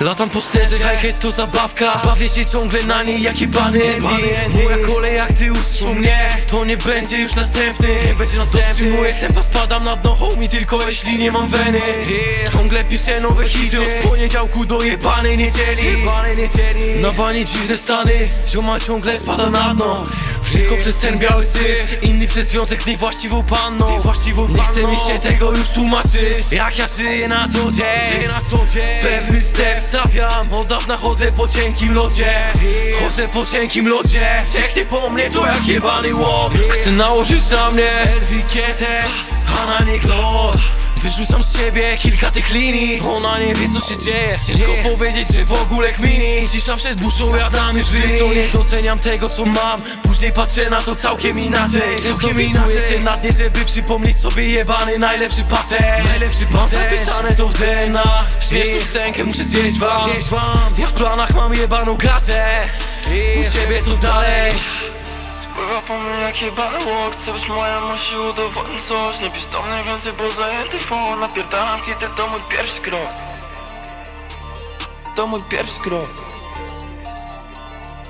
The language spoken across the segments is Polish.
Latam po sterze, hajhet to zabawka. Bawię się ciągle na niej, jaki bany Moja kolej, jak ty ustrzu mnie To nie będzie już następny. Nie będzie następny. Moje tempa spadam na dno. Homie Tylko jeśli nie mam weny. Ciągle piszę nowe hity. Od poniedziałku do jebanej niedzieli. Na bani dziwne stany. Zioma ciągle spada na dno wszystko przez ten biały syf. Inni przez związek z niewłaściwą panną. Nie chce mi się tego już tłumaczyć. Jak ja żyję na co dzień? Pewny step stawiam. Od dawna chodzę po cienkim lodzie. Chodzę po cienkim lodzie. Cieknie po mnie to jak jebany łom. Chcę nałożyć na mnie Elwikietę A na nie gloss Wyrzucam z siebie kilka tych linii. Ona nie wie co się dzieje. Ciężko powiedzieć, że w ogóle kmini. Cisza przed buszą, ja dam już wynik. nie doceniam tego co mam. Później patrzę na to całkiem inaczej. Całkiem inaczej. się na dnie, żeby przypomnieć sobie jebany najlepszy patent. Najlepszy Mam zapisane to w DNA Śmieszną scenkę muszę zjeść wam. Ja w planach mam jebaną garzę U ciebie co dalej? Spływa po mnie jak jebany łok Chcę być moja, musi udowodnić coś. Nie pisz do mnie więcej, bo zajęty fon. Napierdalam hity, to mój pierwszy krok. To mój pierwszy krok.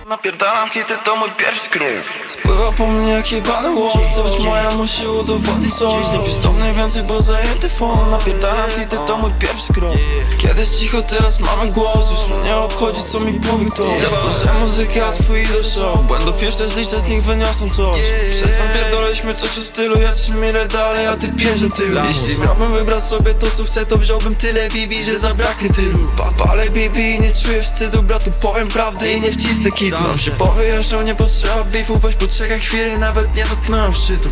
Napierdalam hity, to mój pierwszy krok Spływa po mnie jak jebany być moja, musi udowodnić coś. Nie pisz do mnie więcej, bo zajęty fon. Napierdalam hity, to mój pierwszy krok. Kiedyś cicho, teraz mamy głos. Już mnie obchodzi, co mi powie kto Że muzyka, twój idol show. Błędów jeszcze zliczę, z nich wyniosą coś. Przestań pierdoliśmy coś o stylu Ja trzy mile dalej, a ty do tyłu Jeśli miałbym wybrać sobie to, co chcę To wziąłbym tyle bibi, że zabraknie tylu. Papale bibi, nie czuję wstydu Bratu, powiem prawdę i nie wcisnę kitu. Nam się nie potrzeba beefu Weź poczekaj chwilę, nawet nie dotknąłem szczytu